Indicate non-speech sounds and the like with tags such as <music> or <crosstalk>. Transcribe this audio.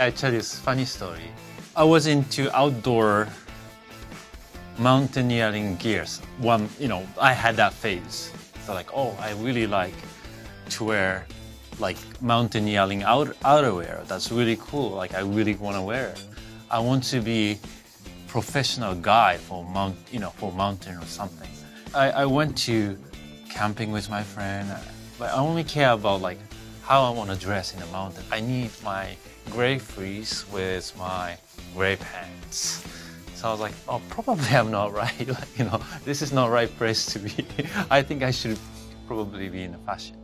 I tell you a funny story. I was into outdoor mountaineering gears. One, you know, I had that phase. So like, oh, I really like to wear like mountaineering out, outerwear. That's really cool. Like I really want to wear. I want to be professional guide for mount, you know, for mountain or something. I, I went to camping with my friend, but I only care about like how I want to dress in the mountain. I need my gray fleece with my gray pants. So I was like, oh, probably I'm not <laughs> right. Like, <laughs> you know, this is not right place to be. <laughs> I think I should probably be in fashion.